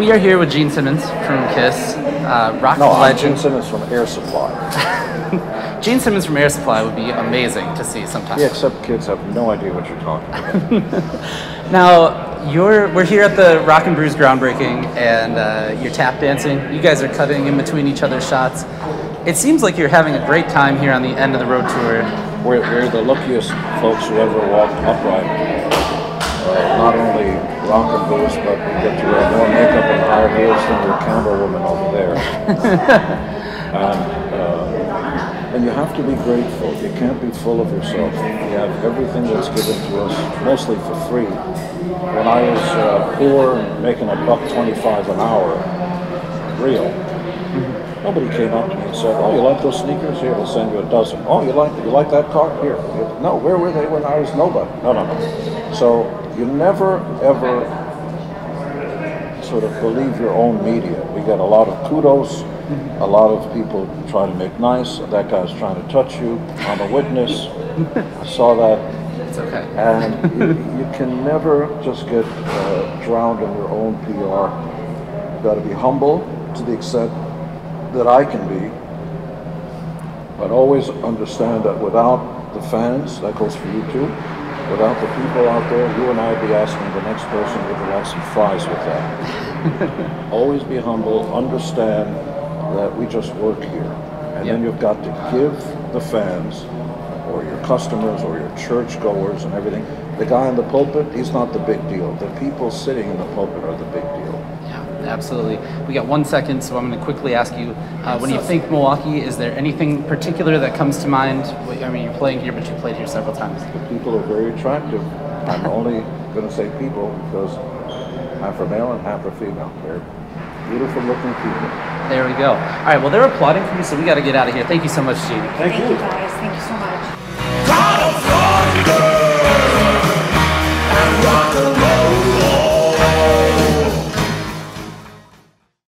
we are here with Gene Simmons from Kiss, uh, rock No, legend. Gene Simmons from Air Supply. Gene Simmons from Air Supply would be amazing to see sometime. Yeah, except kids have no idea what you're talking about. Now, you're we're here at the Rock and Brews groundbreaking, and uh, you're tap dancing. You guys are cutting in between each other's shots. It seems like you're having a great time here on the end of the road tour. We're, we're the luckiest folks who ever walked upright. Uh, not only Rock and Brews, but we get to wear more makeup and higher heels than your camera woman over there. and, uh, and you have to be grateful. You can't be full of yourself. You have everything that's given to us, mostly for free. When I was uh, poor and making a buck 25 an hour, real, Nobody came up to me and said, "Oh, you like those sneakers? Here, we'll send you a dozen. Oh, you like you like that car? Here." No, where were they when I was nobody? No, no, no. So you never ever sort of believe your own media. We get a lot of kudos. A lot of people trying to make nice. That guy's trying to touch you. I'm a witness. I saw that. It's okay. And you, you can never just get uh, drowned in your own PR. You've got to be humble to the extent that I can be, but always understand that without the fans, that goes for you too, without the people out there, you and I'd be asking the next person would like some fries with that. always be humble, understand that we just work here. And then you've got to give the fans or your customers or your church goers and everything. The guy in the pulpit, he's not the big deal. The people sitting in the pulpit are the big deal. Yeah, absolutely. We got one second, so I'm going to quickly ask you: uh, When you think Milwaukee, is there anything particular that comes to mind? I mean, you're playing here, but you played here several times. The people are very attractive. I'm only going to say people because half are male and half are female. They're beautiful looking people. There we go. All right, well, they're applauding for you, so we got to get out of here. Thank you so much, Gene. Thank, Thank you guys. Thank you so much.